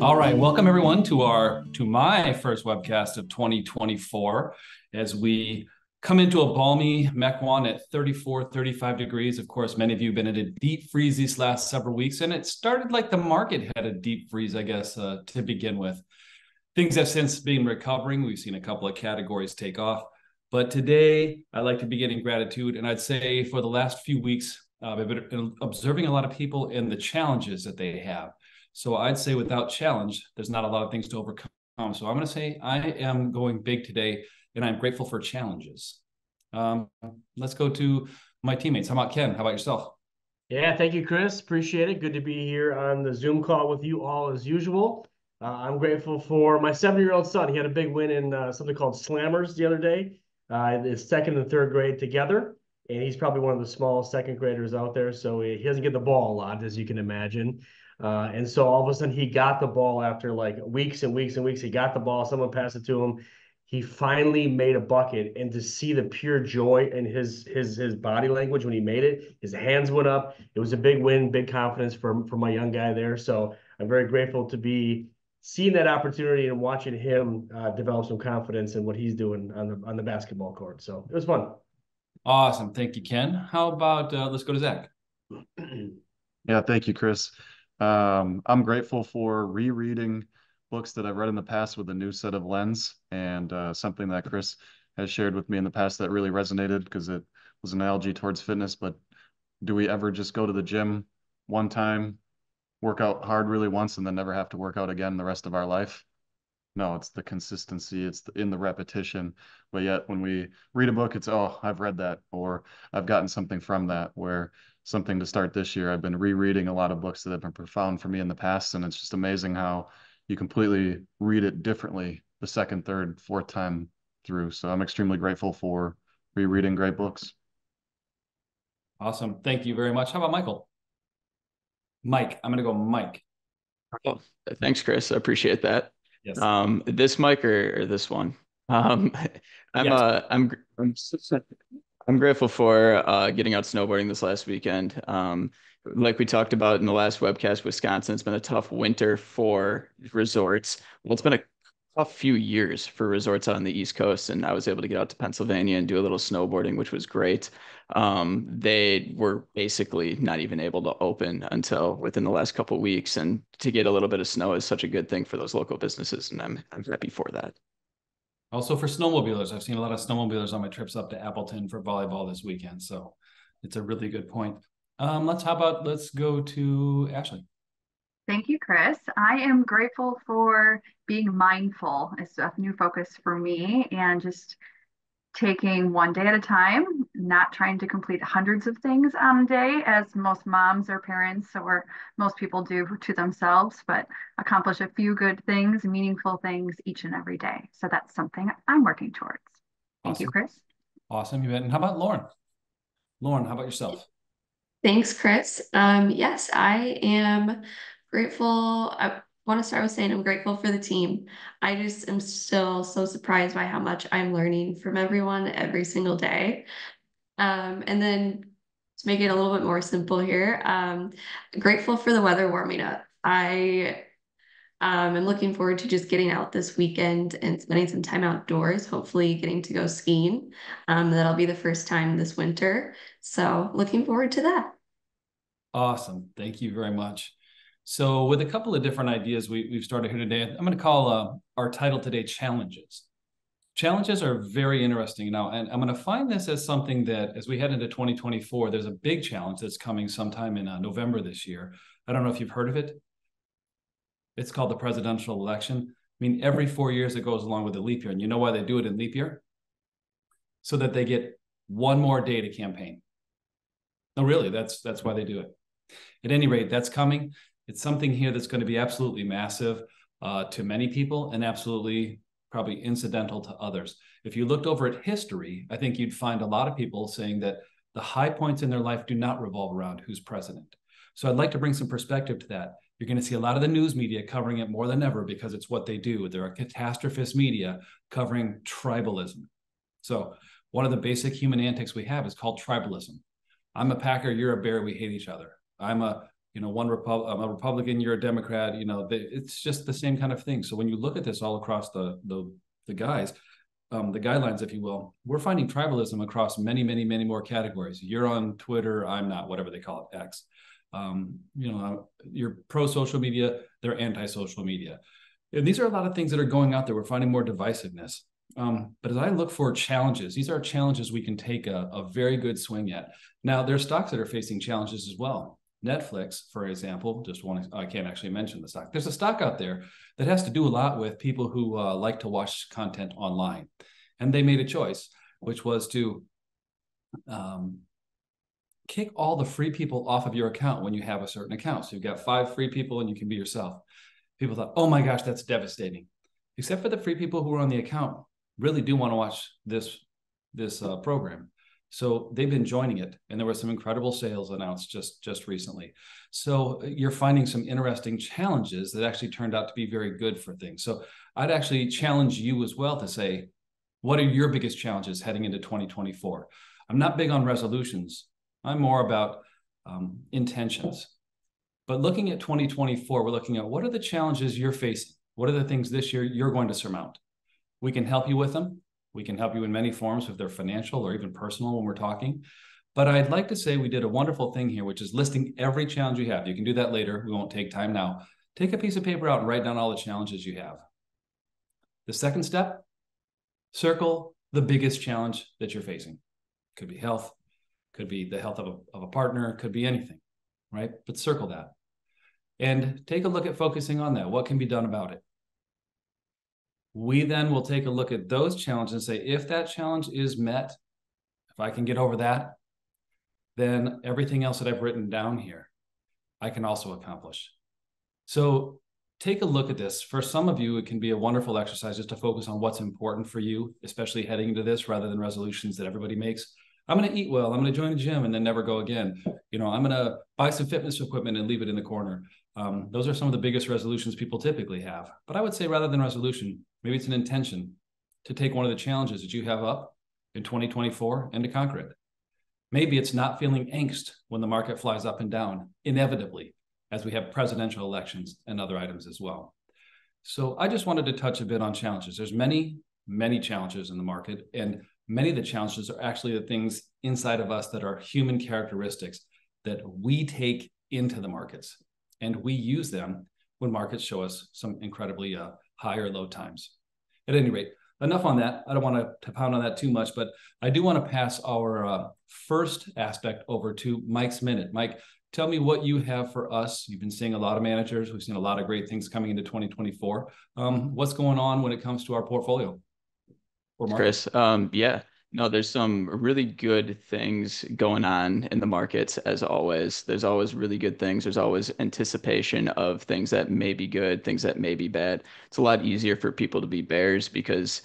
All right, welcome everyone to our to my first webcast of 2024 as we come into a balmy Mequon at 34 35 degrees. Of course, many of you have been in a deep freeze these last several weeks and it started like the market had a deep freeze, I guess, uh, to begin with. Things have since been recovering. We've seen a couple of categories take off. But today, I'd like to begin in gratitude. And I'd say for the last few weeks, uh, I've been observing a lot of people and the challenges that they have. So I'd say without challenge, there's not a lot of things to overcome. So I'm going to say I am going big today, and I'm grateful for challenges. Um, let's go to my teammates. How about Ken? How about yourself? Yeah, thank you, Chris. Appreciate it. Good to be here on the Zoom call with you all as usual. Uh, I'm grateful for my seven-year-old son. He had a big win in uh, something called Slammers the other day. Uh, his second and third grade together, and he's probably one of the smallest second graders out there. So he doesn't get the ball a lot, as you can imagine. Uh, and so all of a sudden he got the ball after like weeks and weeks and weeks. He got the ball. Someone passed it to him. He finally made a bucket, and to see the pure joy in his his his body language when he made it, his hands went up. It was a big win, big confidence for for my young guy there. So I'm very grateful to be seeing that opportunity and watching him uh, develop some confidence in what he's doing on the on the basketball court. So it was fun. Awesome, thank you, Ken. How about uh, let's go to Zach. yeah, thank you, Chris. Um, I'm grateful for rereading books that I've read in the past with a new set of lens and uh, something that Chris has shared with me in the past that really resonated because it was an analogy towards fitness. But do we ever just go to the gym one time, work out hard really once, and then never have to work out again the rest of our life? No, it's the consistency, it's the, in the repetition. But yet, when we read a book, it's, oh, I've read that, or I've gotten something from that, where something to start this year. I've been rereading a lot of books that have been profound for me in the past, and it's just amazing how you completely read it differently the second, third, fourth time through. So I'm extremely grateful for rereading great books. Awesome. Thank you very much. How about Michael? Mike, I'm going to go Mike. Oh, thanks, Chris. I appreciate that. Yes. Um, this mic or, or this one? Um, I'm, yes. uh, I'm, I'm I'm grateful for uh, getting out snowboarding this last weekend. Um, like we talked about in the last webcast, Wisconsin, it's been a tough winter for resorts. Well, it's been a tough few years for resorts on the East Coast, and I was able to get out to Pennsylvania and do a little snowboarding, which was great. Um, they were basically not even able to open until within the last couple weeks, and to get a little bit of snow is such a good thing for those local businesses, and I'm I'm happy for that. Also for snowmobilers, I've seen a lot of snowmobilers on my trips up to Appleton for volleyball this weekend. So it's a really good point. Um, let's how about let's go to Ashley. Thank you, Chris. I am grateful for being mindful. It's a new focus for me and just taking one day at a time, not trying to complete hundreds of things on a day, as most moms or parents or most people do to themselves, but accomplish a few good things, meaningful things each and every day. So that's something I'm working towards. Thank awesome. you, Chris. Awesome. You bet. And how about Lauren? Lauren, how about yourself? Thanks, Chris. Um, yes, I am grateful. I, want to start with saying I'm grateful for the team. I just am still so surprised by how much I'm learning from everyone every single day. Um, and then to make it a little bit more simple here, um, grateful for the weather warming up. I um, I'm looking forward to just getting out this weekend and spending some time outdoors, hopefully getting to go skiing. Um, that'll be the first time this winter. So looking forward to that. Awesome. Thank you very much. So, with a couple of different ideas we, we've started here today, I'm going to call uh, our title today Challenges. Challenges are very interesting now, and I'm going to find this as something that as we head into 2024, there's a big challenge that's coming sometime in uh, November this year. I don't know if you've heard of it. It's called the presidential election. I mean, every four years it goes along with the leap year. And you know why they do it in leap year? So that they get one more day to campaign. No, really, that's that's why they do it. At any rate, that's coming. It's something here that's going to be absolutely massive uh, to many people and absolutely probably incidental to others. If you looked over at history, I think you'd find a lot of people saying that the high points in their life do not revolve around who's president. So I'd like to bring some perspective to that. You're going to see a lot of the news media covering it more than ever because it's what they do. They're a catastrophist media covering tribalism. So one of the basic human antics we have is called tribalism. I'm a Packer, you're a Bear, we hate each other. I'm a you know, one Repub- I'm a Republican, you're a Democrat. You know, they, it's just the same kind of thing. So when you look at this all across the the the guys, um, the guidelines, if you will, we're finding tribalism across many, many, many more categories. You're on Twitter, I'm not, whatever they call it, X. Um, you know, you're pro social media, they're anti social media. And these are a lot of things that are going out there. We're finding more divisiveness. Um, but as I look for challenges, these are challenges we can take a, a very good swing at. Now, there's stocks that are facing challenges as well. Netflix, for example, just one, I can't actually mention the stock. There's a stock out there that has to do a lot with people who uh, like to watch content online. And they made a choice, which was to um, kick all the free people off of your account when you have a certain account. So you've got five free people and you can be yourself. People thought, oh my gosh, that's devastating. Except for the free people who are on the account really do want to watch this this uh, program. So they've been joining it, and there were some incredible sales announced just just recently. So uh, you're finding some interesting challenges that actually turned out to be very good for things. So I'd actually challenge you as well to say, what are your biggest challenges heading into 2024? I'm not big on resolutions. I'm more about um, intentions. But looking at 2024, we're looking at what are the challenges you're facing? What are the things this year you're going to surmount? We can help you with them. We can help you in many forms, if they're financial or even personal when we're talking. But I'd like to say we did a wonderful thing here, which is listing every challenge you have. You can do that later. We won't take time now. Take a piece of paper out and write down all the challenges you have. The second step, circle the biggest challenge that you're facing. Could be health, could be the health of a, of a partner, could be anything, right? But circle that. And take a look at focusing on that. What can be done about it? We then will take a look at those challenges and say, if that challenge is met, if I can get over that, then everything else that I've written down here, I can also accomplish. So take a look at this. For some of you, it can be a wonderful exercise just to focus on what's important for you, especially heading into this rather than resolutions that everybody makes. I'm going to eat well. I'm going to join the gym and then never go again. You know, I'm going to buy some fitness equipment and leave it in the corner. Um, those are some of the biggest resolutions people typically have. But I would say rather than resolution, maybe it's an intention to take one of the challenges that you have up in 2024 and to conquer it. Maybe it's not feeling angst when the market flies up and down, inevitably, as we have presidential elections and other items as well. So I just wanted to touch a bit on challenges. There's many, many challenges in the market, and many of the challenges are actually the things inside of us that are human characteristics that we take into the markets and we use them when markets show us some incredibly uh, high or low times. At any rate, enough on that. I don't want to, pound on that too much, but I do want to pass our uh, first aspect over to Mike's Minute. Mike, tell me what you have for us. You've been seeing a lot of managers. We've seen a lot of great things coming into 2024. Um, what's going on when it comes to our portfolio? Chris, um, yeah, no, there's some really good things going on in the markets as always. There's always really good things. There's always anticipation of things that may be good, things that may be bad. It's a lot easier for people to be bears because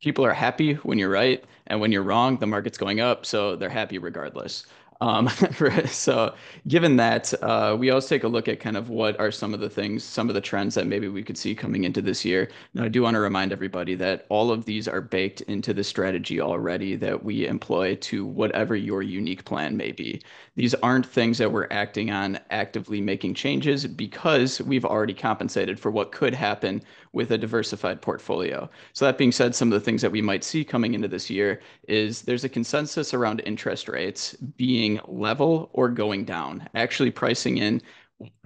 people are happy when you're right. And when you're wrong, the market's going up. So they're happy regardless. Um, so given that, uh, we always take a look at kind of what are some of the things, some of the trends that maybe we could see coming into this year. Now, I do want to remind everybody that all of these are baked into the strategy already that we employ to whatever your unique plan may be. These aren't things that we're acting on actively making changes because we've already compensated for what could happen with a diversified portfolio. So that being said, some of the things that we might see coming into this year is there's a consensus around interest rates being level or going down. Actually pricing in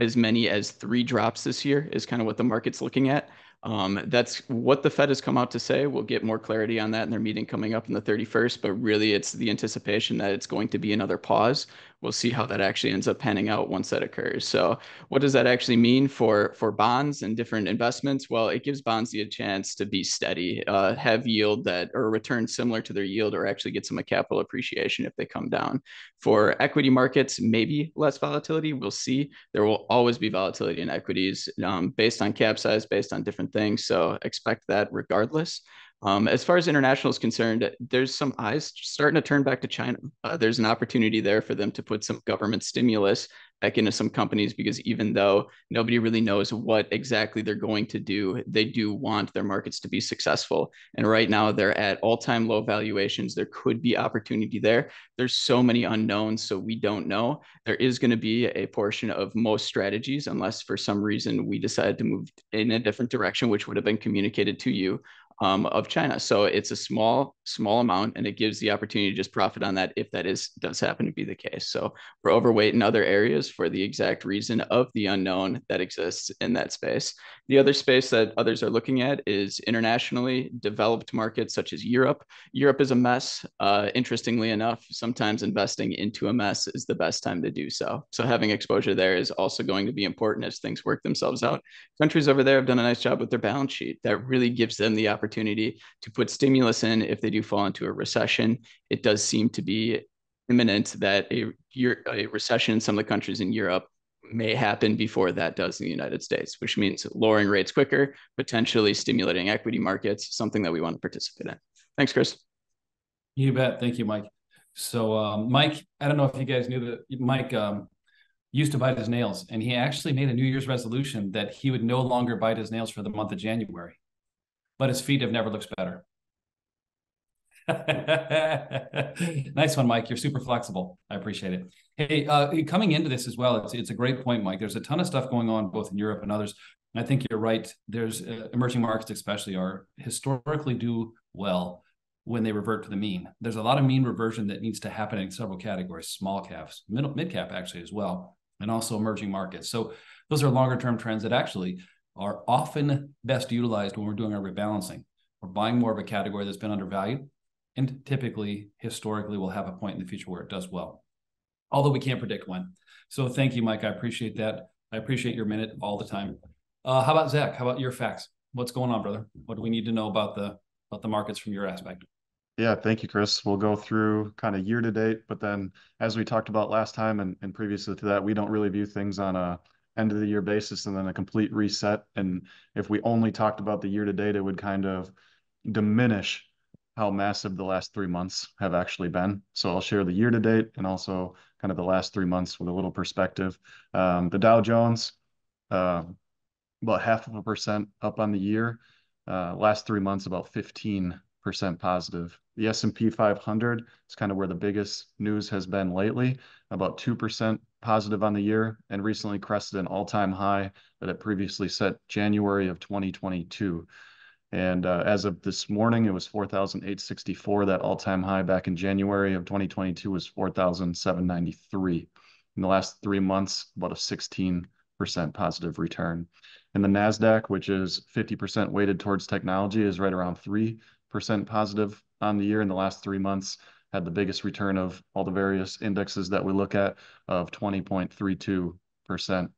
as many as three drops this year is kind of what the market's looking at. Um, that's what the Fed has come out to say. We'll get more clarity on that in their meeting coming up in the 31st, but really it's the anticipation that it's going to be another pause we'll see how that actually ends up panning out once that occurs. So what does that actually mean for for bonds and different investments? Well, it gives bonds the chance to be steady, uh, have yield that or return similar to their yield, or actually get some capital appreciation if they come down. For equity markets, maybe less volatility. We'll see. There will always be volatility in equities um, based on cap size, based on different things. So expect that regardless. Um, as far as international is concerned, there's some eyes starting to turn back to China. Uh, there's an opportunity there for them to put some government stimulus back into some companies because even though nobody really knows what exactly they're going to do, they do want their markets to be successful. And right now they're at all-time low valuations. There could be opportunity there. There's so many unknowns, so we don't know. There is going to be a portion of most strategies, unless for some reason we decide to move in a different direction, which would have been communicated to you um, of China. So it's a small, small amount, and it gives the opportunity to just profit on that if that is does happen to be the case. So we're overweight in other areas for the exact reason of the unknown that exists in that space. The other space that others are looking at is internationally developed markets such as Europe. Europe is a mess. Uh, interestingly enough, sometimes investing into a mess is the best time to do so. So having exposure there is also going to be important as things work themselves out. Countries over there have done a nice job with their balance sheet. That really gives them the opportunity to put stimulus in if they do fall into a recession. It does seem to be imminent that a, a recession in some of the countries in Europe may happen before that does in the United States, which means lowering rates quicker, potentially stimulating equity markets, something that we want to participate in. Thanks, Chris. You bet. Thank you, Mike. So, um, Mike, I don't know if you guys knew that Mike um, used to bite his nails, and he actually made a New Year's resolution that he would no longer bite his nails for the month of January, but his feet have never looked better. nice one, Mike. You're super flexible. I appreciate it. Hey, uh, coming into this as well, it's it's a great point, Mike. There's a ton of stuff going on both in Europe and others. I think you're right. There's uh, emerging markets, especially, are historically do well when they revert to the mean. There's a lot of mean reversion that needs to happen in several categories: small caps, mid cap, actually as well, and also emerging markets. So those are longer term trends that actually are often best utilized when we're doing our rebalancing. We're buying more of a category that's been undervalued and typically historically will have a point in the future where it does well although we can't predict when. So thank you mike. I appreciate that. I appreciate your minute all the time. Uh, how about zach? How about your facts? What's going on brother? What do we need to know about the about the markets from your aspect? Yeah thank you chris. We'll go through kind of year to date but then as we talked about last time and, and previously to that we don't really view things on a end of the year basis and then a complete reset and if we only talked about the year to date it would kind of diminish how massive the last three months have actually been. So I'll share the year to date and also kind of the last three months with a little perspective. Um, the Dow Jones, uh, about half of a percent up on the year. Uh, last three months, about 15% positive. The S&P 500 is kind of where the biggest news has been lately, about 2% positive on the year, and recently crested an all-time high that it previously set January of 2022. And uh, as of this morning, it was 4,864. That all-time high back in January of 2022 was 4,793. In the last three months, about a 16% positive return. And the NASDAQ, which is 50% weighted towards technology, is right around 3% positive on the year in the last three months, had the biggest return of all the various indexes that we look at of 20.32%.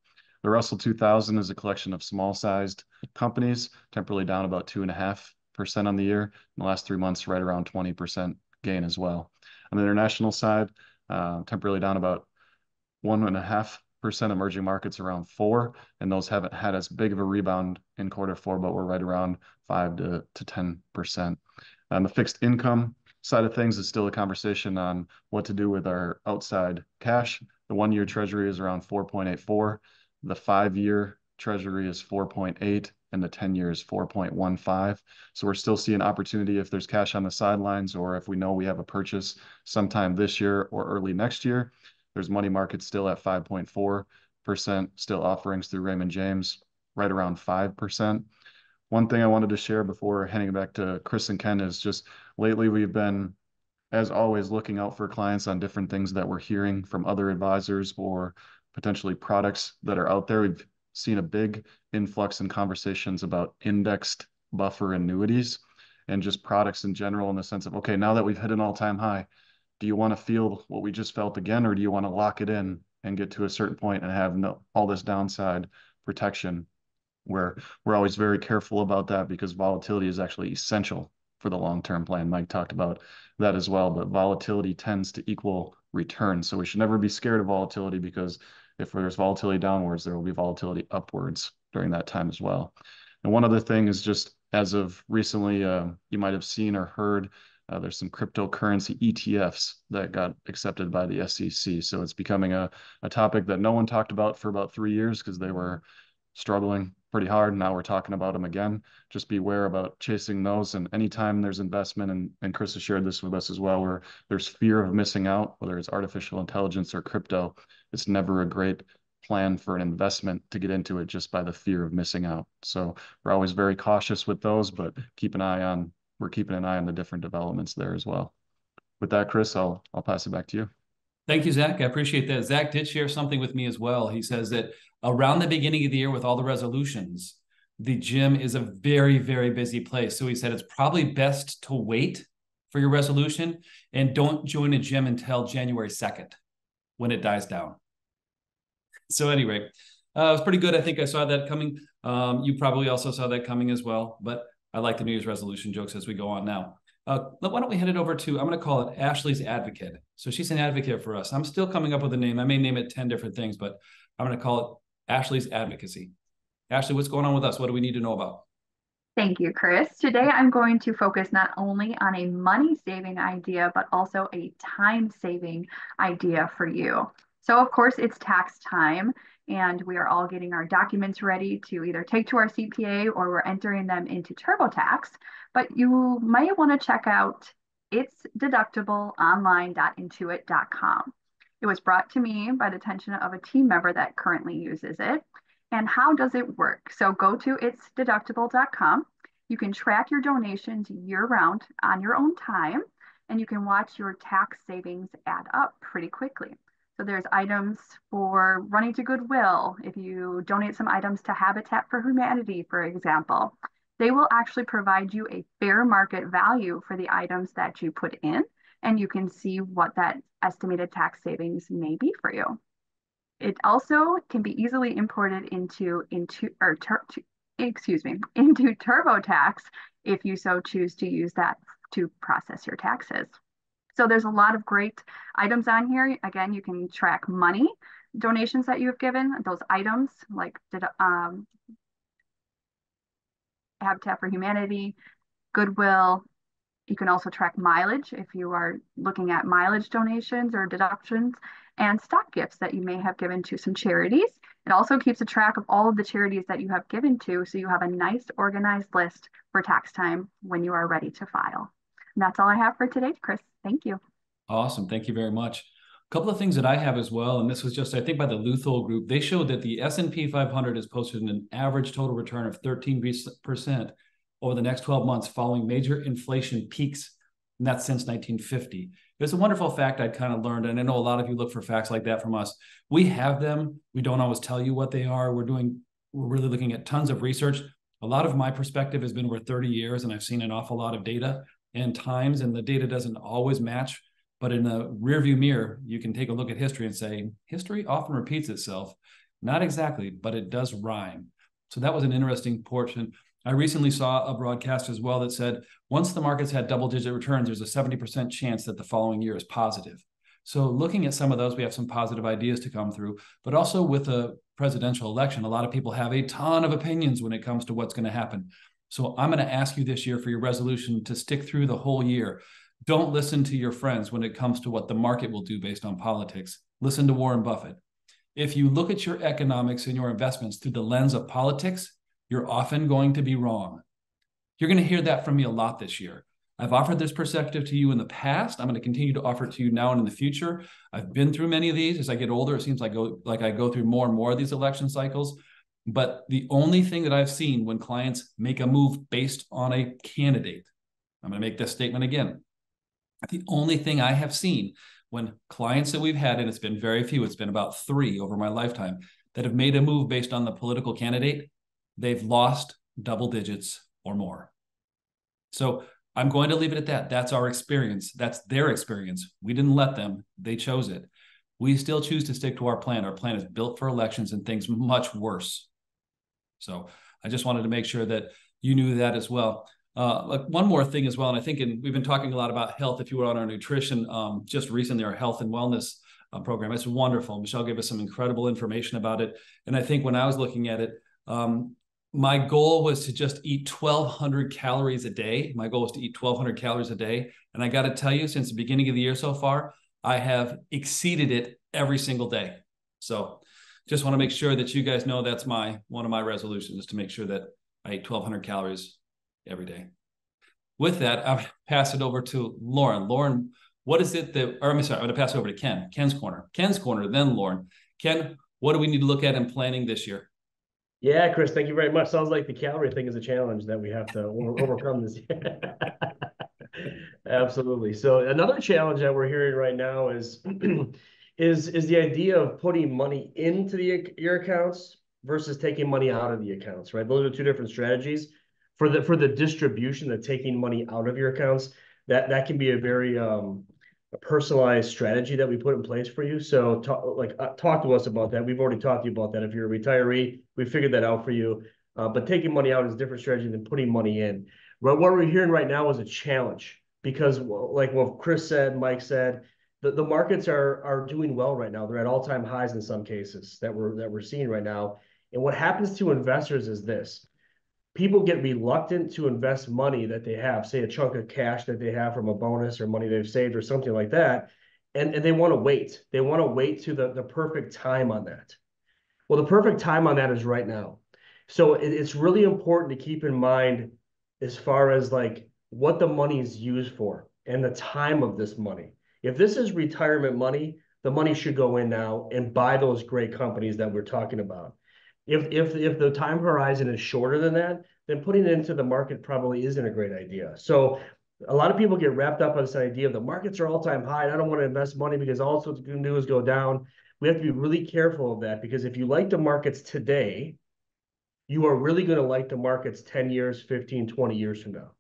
The Russell 2000 is a collection of small-sized companies, temporarily down about 2.5% on the year. In the last three months, right around 20% gain as well. On the international side, uh, temporarily down about 1.5%, emerging markets around 4 and those haven't had as big of a rebound in quarter four, but we're right around 5 to 10%. On the fixed income side of things is still a conversation on what to do with our outside cash. The one-year treasury is around 4.84. The five-year treasury is 4.8 and the 10 year is 4.15. So we're still seeing opportunity if there's cash on the sidelines or if we know we have a purchase sometime this year or early next year. There's money market still at 5.4%, still offerings through Raymond James right around 5%. One thing I wanted to share before handing it back to Chris and Ken is just lately we've been, as always, looking out for clients on different things that we're hearing from other advisors or potentially products that are out there. We've seen a big influx in conversations about indexed buffer annuities and just products in general in the sense of, okay, now that we've hit an all-time high, do you want to feel what we just felt again, or do you want to lock it in and get to a certain point and have no all this downside protection? Where we're always very careful about that because volatility is actually essential for the long-term plan. Mike talked about that as well, but volatility tends to equal return. So we should never be scared of volatility because if there's volatility downwards, there will be volatility upwards during that time as well. And one other thing is just as of recently, uh, you might have seen or heard Uh, there's some cryptocurrency ETFs that got accepted by the SEC. So it's becoming a, a topic that no one talked about for about three years because they were struggling pretty hard. Now we're talking about them again. Just beware about chasing those. And anytime there's investment, and, and Chris has shared this with us as well, where there's fear of missing out, whether it's artificial intelligence or crypto, it's never a great plan for an investment to get into it just by the fear of missing out. So we're always very cautious with those, but keep an eye on, we're keeping an eye on the different developments there as well. With that, Chris, I'll, I'll pass it back to you. Thank you, Zach. I appreciate that. Zach did share something with me as well. He says that around the beginning of the year with all the resolutions, the gym is a very, very busy place. So he said it's probably best to wait for your resolution and don't join a gym until January 2nd when it dies down. So anyway, uh, it was pretty good. I think I saw that coming. Um, you probably also saw that coming as well. But I like the New Year's resolution jokes as we go on now. Uh, why don't we head it over to, I'm going to call it Ashley's Advocate. So she's an advocate for us. I'm still coming up with a name. I may name it 10 different things, but I'm going to call it Ashley's Advocacy. Ashley, what's going on with us? What do we need to know about? Thank you, Chris. Today I'm going to focus not only on a money saving idea, but also a time saving idea for you. So, of course, it's tax time, and we are all getting our documents ready to either take to our CPA or we're entering them into TurboTax. But you might want to check out it's deductible online.intuit.com. It was brought to me by the attention of a team member that currently uses it. And how does it work? So go to itsdeductible.com. You can track your donations year round on your own time, and you can watch your tax savings add up pretty quickly. So there's items for running to Goodwill. If you donate some items to Habitat for Humanity, for example, they will actually provide you a fair market value for the items that you put in, and you can see what that estimated tax savings may be for you. It also can be easily imported into into or ter, to, excuse me into TurboTax if you so choose to use that to process your taxes. So there's a lot of great items on here. Again, you can track money donations that you have given, those items like did, um, Habitat for Humanity, Goodwill. You can also track mileage if you are looking at mileage donations or deductions and stock gifts that you may have given to some charities. It also keeps a track of all of the charities that you have given to, so you have a nice organized list for tax time when you are ready to file. And that's all I have for today, Chris. Thank you. Awesome. Thank you very much. A couple of things that I have as well, and this was just I think by the Leuthold Group. They showed that the S and P 500 has posted an average total return of 13 percent over the next 12 months, following major inflation peaks, and that's since 1950. It's a wonderful fact I'd kind of learned, and I know a lot of you look for facts like that from us. We have them. We don't always tell you what they are. We're doing. We're really looking at tons of research. A lot of my perspective has been over 30 years, and I've seen an awful lot of data and times, and the data doesn't always match. But in a rearview mirror, you can take a look at history and say, history often repeats itself. Not exactly, but it does rhyme. So that was an interesting portion. I recently saw a broadcast as well that said once the markets had double digit returns, there's a 70% chance that the following year is positive. So, looking at some of those, we have some positive ideas to come through. But also with a presidential election, a lot of people have a ton of opinions when it comes to what's going to happen. So I'm going to ask you this year for your resolution to stick through the whole year. Don't listen to your friends when it comes to what the market will do based on politics. Listen to Warren Buffett. If you look at your economics and your investments through the lens of politics, you're often going to be wrong. You're going to hear that from me a lot this year. I've offered this perspective to you in the past. I'm going to continue to offer it to you now and in the future. I've been through many of these. As I get older, it seems like go like I go through more and more of these election cycles. But the only thing that I've seen when clients make a move based on a candidate, I'm going to make this statement again. The only thing I have seen when clients that we've had, and it's been very few, it's been about three over my lifetime, that have made a move based on the political candidate, they've lost double digits or more. So I'm going to leave it at that. That's our experience. That's their experience. We didn't let them, they chose it. We still choose to stick to our plan. Our plan is built for elections and things much worse. So I just wanted to make sure that you knew that as well. Uh, like one more thing as well, and I think in, we've been talking a lot about health. If you were on our nutrition um, just recently, our health and wellness uh, program, it's wonderful. Michelle gave us some incredible information about it, and I think when I was looking at it, um, my goal was to just eat 1200 calories a day. My goal was to eat 1200 calories a day. And I got to tell you, since the beginning of the year so far, I have exceeded it every single day. So just want to make sure that you guys know that's my one of my resolutions is to make sure that I eat 1200 calories every day. With that, I'll pass it over to Lauren. Lauren, what is it that, or I'm sorry, I'm going to pass it over to Ken, Ken's corner, Ken's corner, then Lauren. Ken, what do we need to look at in planning this year? Yeah, Chris, thank you very much. Sounds like the calorie thing is a challenge that we have to overcome this year. Absolutely. So another challenge that we're hearing right now is is is the idea of putting money into the your accounts versus taking money out of the accounts, right? Those are two different strategies. For the for the distribution, the taking money out of your accounts, that that can be a very um a personalized strategy that we put in place for you. So talk, like uh, talk to us about that. We've already talked to you about that. If you're a retiree, we figured that out for you. Uh, but taking money out is a different strategy than putting money in. But what we're hearing right now is a challenge because like what Chris said, Mike said, the, the markets are are doing well right now. They're at all-time highs in some cases that we're that we're seeing right now. And what happens to investors is this people get reluctant to invest money that they have, say a chunk of cash that they have from a bonus or money they've saved or something like that. And, and they want to wait. They want to wait to the, the perfect time on that. Well, the perfect time on that is right now. So it, it's really important to keep in mind as far as like what the money is used for and the time of this money. If this is retirement money, the money should go in now and buy those great companies that we're talking about. If if if the time horizon is shorter than that, then putting it into the market probably isn't a great idea. So a lot of people get wrapped up on this idea of the markets are all time high. And I don't want to invest money because all it's going to do is go down. We have to be really careful of that because if you like the markets today, you are really going to like the markets 10 years, 15, 20 years from now.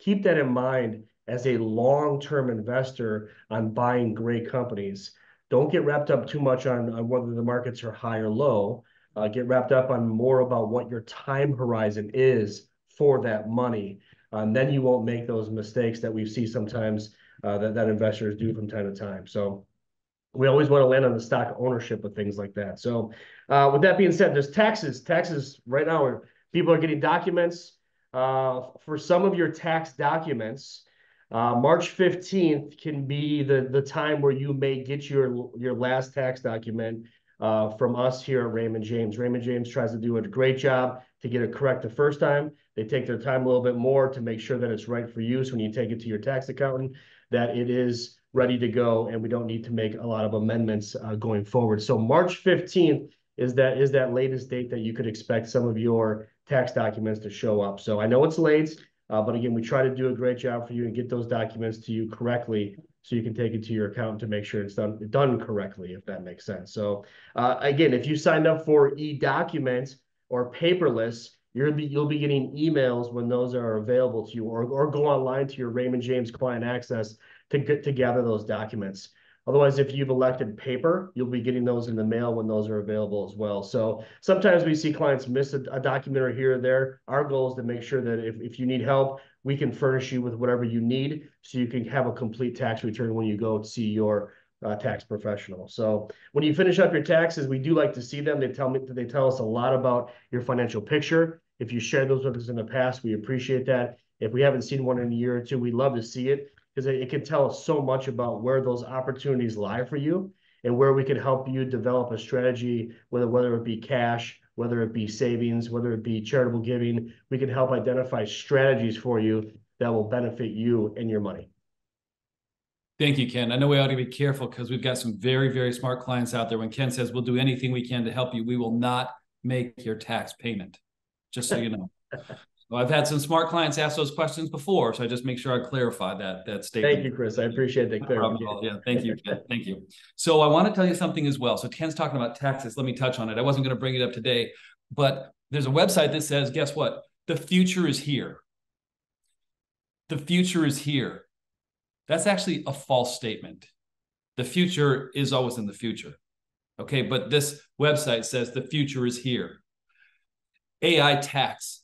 Keep that in mind as a long-term investor on buying great companies. Don't get wrapped up too much on, on whether the markets are high or low uh, get wrapped up on more about what your time horizon is for that money. And then you won't make those mistakes that we see sometimes uh, that, that investors do from time to time. So we always want to land on the stock ownership of things like that. So uh, with that being said, there's taxes. Taxes right now, are, people are getting documents. Uh, for some of your tax documents, uh, March 15th can be the, the time where you may get your, your last tax document uh, from us here at Raymond James. Raymond James tries to do a great job to get it correct the first time. They take their time a little bit more to make sure that it's right for. So when you take it to your tax accountant, that it is ready to go and we don't need to make a lot of amendments uh, going forward. So March 15th is that is that latest date that you could expect some of your tax documents to show up. So I know it's late, but again, we try to do a great job for you and get those documents to you correctly so you can take it to your account to make sure it's done done correctly, if that makes sense. So uh, again, if you signed up for e-documents or paperless, you'll be you'll be getting emails when those are available to you, or or go online to your Raymond James Client Access to get to gather those documents. Otherwise, if you've elected paper, you'll be getting those in the mail when those are available as well. So sometimes we see clients miss a, a document or here or there. Our goal is to make sure that if, if you need help, we can furnish you with whatever you need so you can have a complete tax return when you go to see your uh, tax professional. So when you finish up your taxes, we do like to see them. They tell me they tell us a lot about your financial picture. If you shared those with us in the past, we appreciate that. If we haven't seen one in a year or two, we'd love to see it because it, it can tell us so much about where those opportunities lie for you and where we can help you develop a strategy, whether whether it be cash, whether it be savings, whether it be charitable giving, we can help identify strategies for you that will benefit you and your money. Thank you, Ken. I know we ought to be careful because we've got some very, very smart clients out there. When Ken says we'll do anything we can to help you, we will not make your tax payment, just so you know. Well, I've had some smart clients ask those questions before, so I just make sure I clarify that that statement. Thank you, Chris. I appreciate that clarification. Yeah, thank you. thank you. So I want to tell you something as well. So Ken's talking about taxes. Let me touch on it. I wasn't going to bring it up today, but there's a website that says, guess what? The future is here. The future is here. That's actually a false statement. The future is always in the future. Okay, but this website says the future is here. AI tax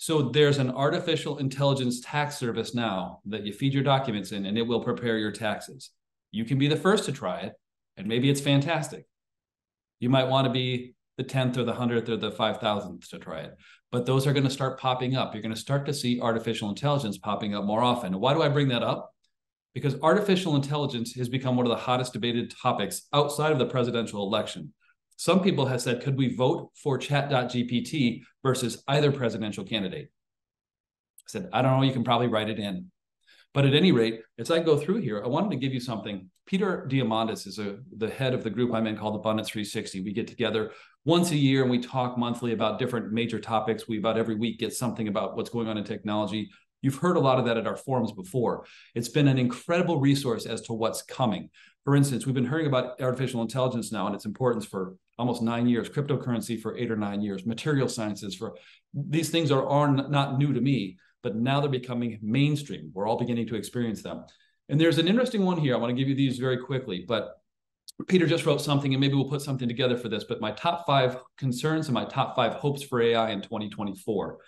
so there's an artificial intelligence tax service now that you feed your documents in and it will prepare your taxes. You can be the first to try it and maybe it's fantastic. You might want to be the 10th or the 100th or the 5000th to try it. But those are going to start popping up. You're going to start to see artificial intelligence popping up more often. Why do I bring that up? Because artificial intelligence has become one of the hottest debated topics outside of the presidential election. Some people have said, could we vote for ChatGPT versus either presidential candidate? I said, I don't know, you can probably write it in. But at any rate, as I go through here, I wanted to give you something. Peter Diamandis is a, the head of the group I'm in called Abundance 360. We get together once a year and we talk monthly about different major topics. We about every week get something about what's going on in technology. You've heard a lot of that at our forums before. It's been an incredible resource as to what's coming. For instance, we've been hearing about artificial intelligence now and its importance for almost nine years, cryptocurrency for eight or nine years, material sciences for these things are, are not new to me but now they're becoming mainstream. We're all beginning to experience them. And there's an interesting one here. I want to give you these very quickly, but Peter just wrote something, and maybe we'll put something together for this. But my top five concerns and my top five hopes for AI in 2024.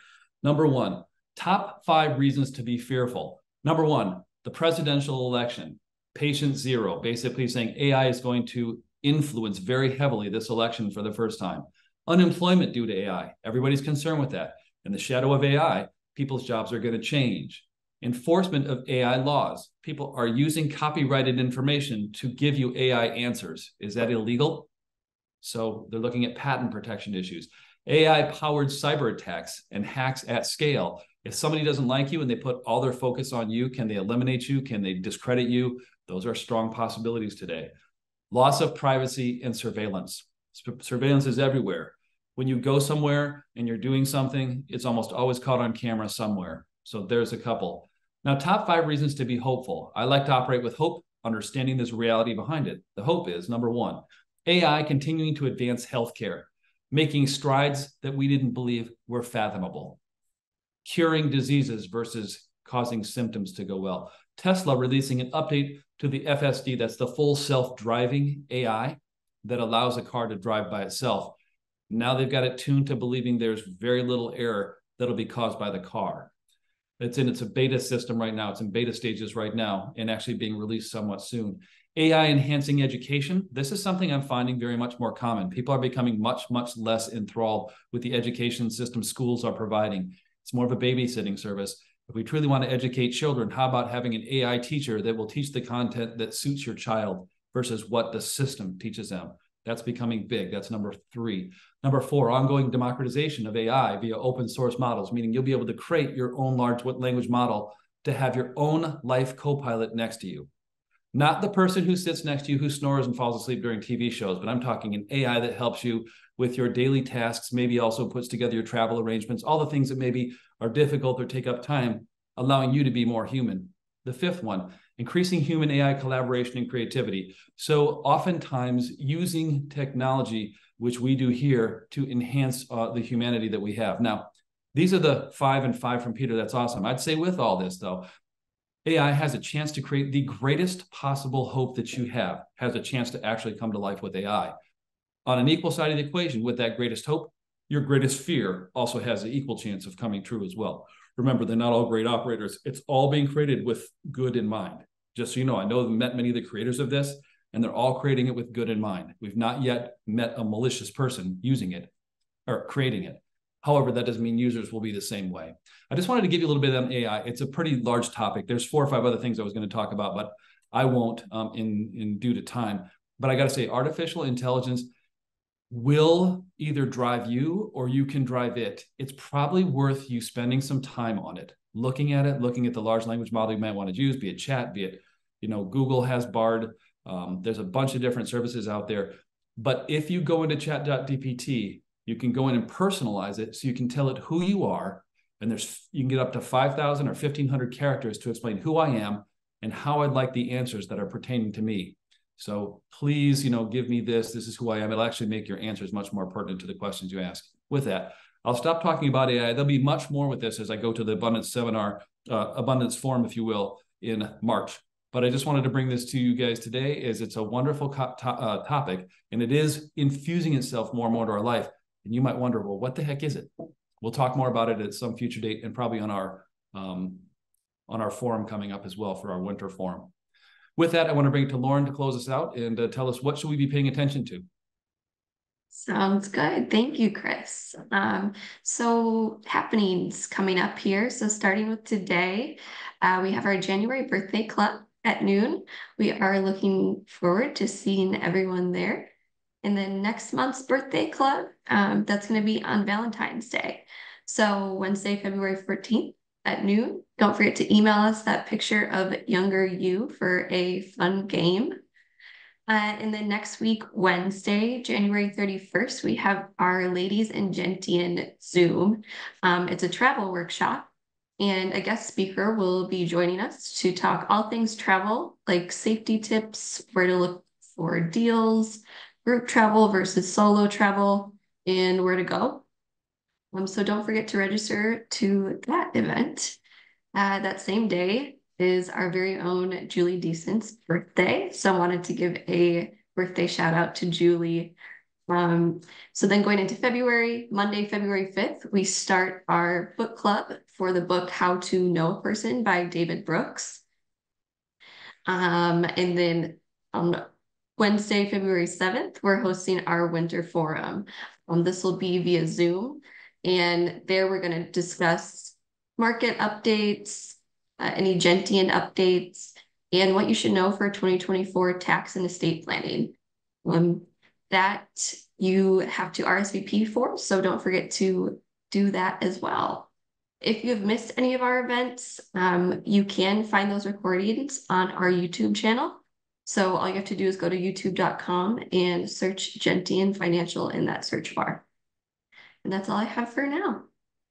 Number one, top five reasons to be fearful. Number one, the presidential election, patient zero, basically saying AI is going to influence very heavily this election for the first time. Unemployment due to AI, everybody's concerned with that. In the shadow of AI, people's jobs are going to change. Enforcement of AI laws. People are using copyrighted information to give you AI answers. Is that illegal? So they're looking at patent protection issues. AI powered cyber attacks and hacks at scale. If somebody doesn't like you and they put all their focus on you, can they eliminate you? Can they discredit you? Those are strong possibilities today. Loss of privacy and surveillance. Surveillance is everywhere when you go somewhere and you're doing something, it's almost always caught on camera somewhere. So there's a couple. Now, top five reasons to be hopeful. I like to operate with hope, understanding this reality behind it. The hope is number one, AI continuing to advance healthcare, making strides that we didn't believe were fathomable, curing diseases versus causing symptoms to go well. Tesla releasing an update to the FSD, that's the full self driving AI that allows a car to drive by itself now they've got it tuned to believing there's very little error that'll be caused by the car. It's in its a beta system right now. It's in beta stages right now and actually being released somewhat soon. AI enhancing education. This is something I'm finding very much more common. People are becoming much, much less enthralled with the education system schools are providing. It's more of a babysitting service. If we truly want to educate children, how about having an AI teacher that will teach the content that suits your child versus what the system teaches them? That's becoming big. That's number three. Number four, ongoing democratization of AI via open source models, meaning you'll be able to create your own large language model to have your own life co-pilot next to you. Not the person who sits next to you who snores and falls asleep during TV shows, but I'm talking an AI that helps you with your daily tasks, maybe also puts together your travel arrangements, all the things that maybe are difficult or take up time, allowing you to be more human. The fifth one, increasing human AI collaboration and creativity. So oftentimes using technology, which we do here to enhance uh, the humanity that we have. Now, these are the five and five from Peter. That's awesome. I'd say with all this though, AI has a chance to create the greatest possible hope that you have, has a chance to actually come to life with AI. On an equal side of the equation, with that greatest hope, your greatest fear also has an equal chance of coming true as well. Remember, they're not all great operators. It's all being created with good in mind. Just so you know, I know I've met many of the creators of this, and they're all creating it with good in mind. We've not yet met a malicious person using it or creating it. However, that doesn't mean users will be the same way. I just wanted to give you a little bit on AI. It's a pretty large topic. There's four or five other things I was going to talk about, but I won't um, in in due to time. But I got to say, artificial intelligence will either drive you or you can drive it. It's probably worth you spending some time on it, looking at it, looking at the large language model you might want to use, be it chat, be it, you know, Google has Bard. Um, there's a bunch of different services out there. But if you go into ChatGPT, you can go in and personalize it so you can tell it who you are. And there's you can get up to 5,000 or 1,500 characters to explain who I am and how I'd like the answers that are pertaining to me. So please, you know, give me this. This is who I am. It'll actually make your answers much more pertinent to the questions you ask. With that, I'll stop talking about AI. There'll be much more with this as I go to the abundance seminar, uh, abundance forum, if you will, in March. But I just wanted to bring this to you guys today as it's a wonderful to- uh, topic and it is infusing itself more and more to our life. And you might wonder, well, what the heck is it? We'll talk more about it at some future date and probably on our um, on our forum coming up as well for our winter forum. With that, I want to bring it to Lauren to close us out and uh, tell us what should we be paying attention to. Sounds good. Thank you, Chris. Um, so happenings coming up here. So starting with today, uh, we have our January birthday club at noon. We are looking forward to seeing everyone there. And then next month's birthday club, um, that's going to be on Valentine's Day. So Wednesday, February 14th at noon. Don't forget to email us that picture of younger you for a fun game. Uh, and then next week, Wednesday, January 31st, we have our Ladies and Gentian Zoom. Um, it's a travel workshop, and a guest speaker will be joining us to talk all things travel, like safety tips, where to look for deals, group travel versus solo travel, and where to go. Um, so don't forget to register to that event. Uh, that same day is our very own Julie Decent's birthday. So I wanted to give a birthday shout out to Julie. Um, so then going into February, Monday, February 5th, we start our book club for the book How to Know a Person by David Brooks. Um, and then on Wednesday, February 7th, we're hosting our winter forum. Um, this will be via Zoom. And there we're going to discuss market updates, uh, any Gentian updates, and what you should know for 2024 tax and estate planning. Um, that you have to RSVP for, so don't forget to do that as well. If you've missed any of our events, um, you can find those recordings on our YouTube channel. So all you have to do is go to youtube.com and search Gentian Financial in that search bar. And that's all I have for now.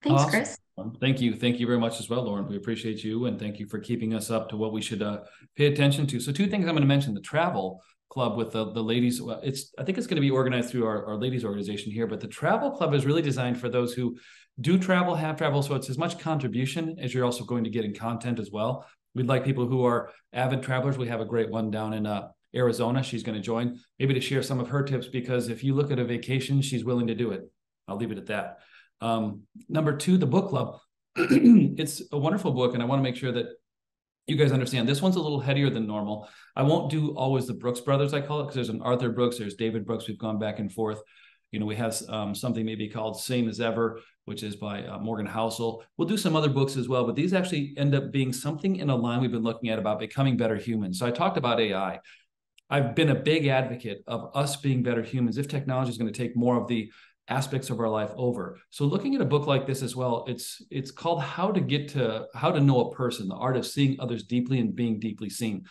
Thanks, awesome. Chris. Thank you. Thank you very much as well, Lauren. We appreciate you and thank you for keeping us up to what we should uh, pay attention to. So two things I'm going to mention, the travel club with the, the ladies. It's I think it's going to be organized through our, our ladies organization here, but the travel club is really designed for those who do travel, have travel. So it's as much contribution as you're also going to get in content as well. We'd like people who are avid travelers. We have a great one down in uh, Arizona. She's going to join, maybe to share some of her tips because if you look at a vacation, she's willing to do it. I'll leave it at that. Um, number two, the book club. it's a wonderful book, and I want to make sure that you guys understand this one's a little headier than normal. I won't do always the Brooks brothers, I call it, because there's an Arthur Brooks, there's David Brooks. We've gone back and forth. You know, we have um, something maybe called Same as Ever, which is by uh, Morgan Housel. We'll do some other books as well, but these actually end up being something in a line we've been looking at about becoming better humans. So I talked about AI. I've been a big advocate of us being better humans. If technology is going to take more of the aspects of our life over. So looking at a book like this as well, it's it's called How to Get to How to Know a Person, the art of seeing others deeply and being deeply seen.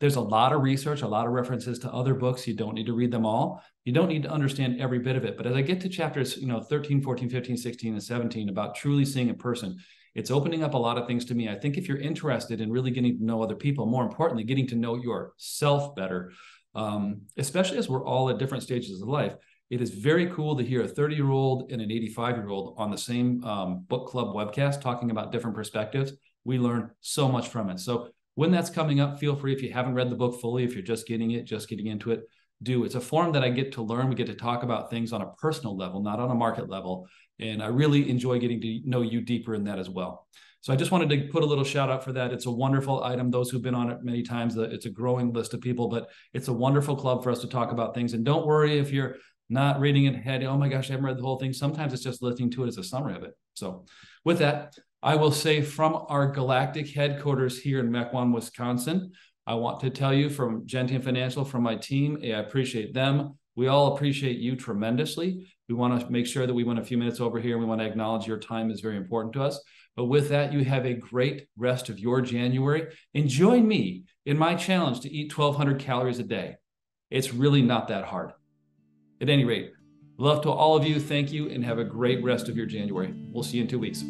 There's a lot of research, a lot of references to other books. You don't need to read them all. You don't need to understand every bit of it. But as I get to chapters, you know, 13, 14, 15, 16, and 17 about truly seeing a person, it's opening up a lot of things to me. I think if you're interested in really getting to know other people, more importantly, getting to know yourself better, um, especially as we're all at different stages of life, it is very cool to hear a 30 year old and an 85 year old on the same um, book club webcast talking about different perspectives. We learn so much from it. So when that's coming up, feel free if you haven't read the book fully, if you're just getting it, just getting into it, do. It's a forum that I get to learn. We get to talk about things on a personal level, not on a market level. And I really enjoy getting to know you deeper in that as well. So I just wanted to put a little shout out for that. It's a wonderful item. Those who've been on it many times, it's a growing list of people, but it's a wonderful club for us to talk about things. And don't worry if you're not reading it ahead. Oh my gosh, I haven't read the whole thing. Sometimes it's just listening to it as a summary of it. So, with that, I will say from our galactic headquarters here in Mequon, Wisconsin, I want to tell you from Gentian Financial, from my team, I appreciate them. We all appreciate you tremendously. We want to make sure that we went a few minutes over here we want to acknowledge your time is very important to us. But with that, you have a great rest of your January. And join me in my challenge to eat 1,200 calories a day. It's really not that hard. At any rate, love to all of you. Thank you and have a great rest of your January. We'll see you in two weeks.